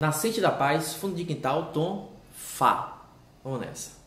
Nascente da Paz, fundo de quintal, tom Fá. Vamos nessa.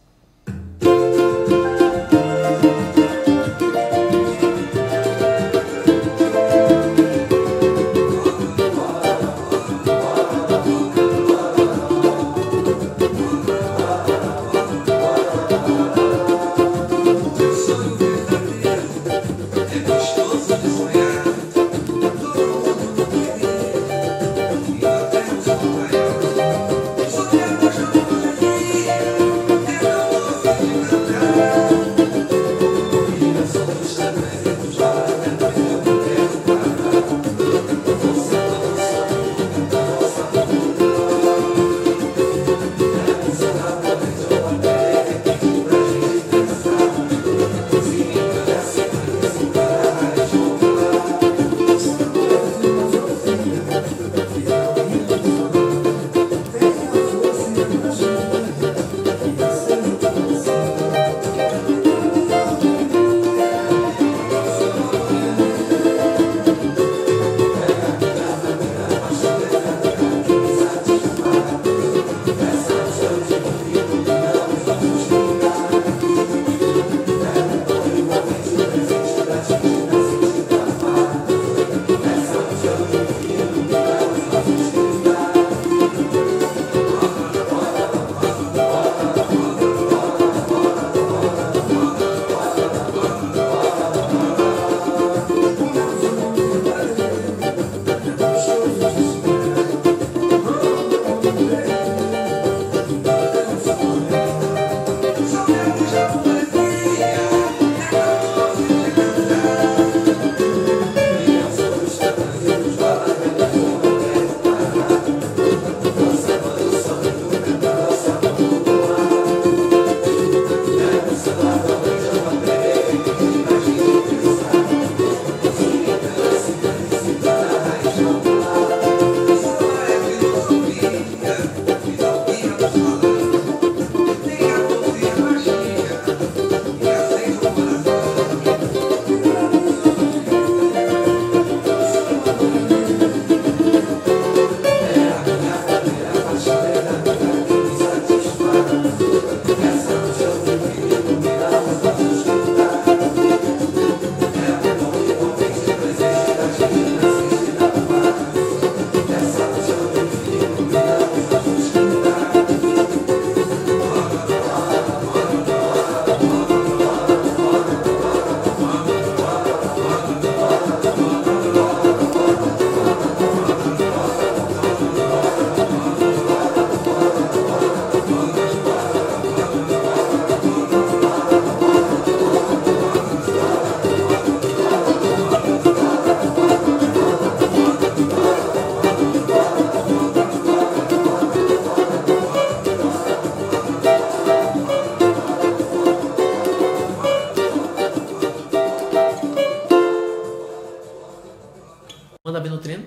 Manda bem no treino.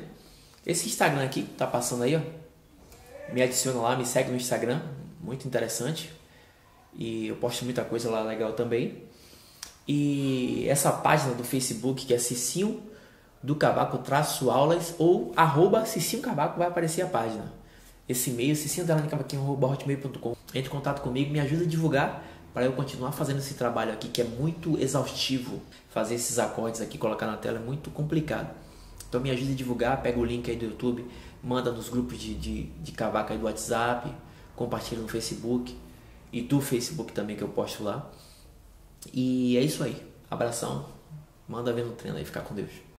Esse Instagram aqui, tá passando aí, ó. Me adiciona lá, me segue no Instagram. Muito interessante. E eu posto muita coisa lá legal também. E essa página do Facebook que é Cicinho do Cavaco traço aulas ou arroba Cicinho Cavaco vai aparecer a página. Esse e-mail, cicinho.cavaquinho.com. Entre em contato comigo, me ajuda a divulgar para eu continuar fazendo esse trabalho aqui que é muito exaustivo. Fazer esses acordes aqui, colocar na tela é muito complicado. Então me ajuda a divulgar, pega o link aí do YouTube, manda nos grupos de, de, de cavaca aí do WhatsApp, compartilha no Facebook e do Facebook também que eu posto lá. E é isso aí. Abração. Manda ver no treino aí, ficar com Deus.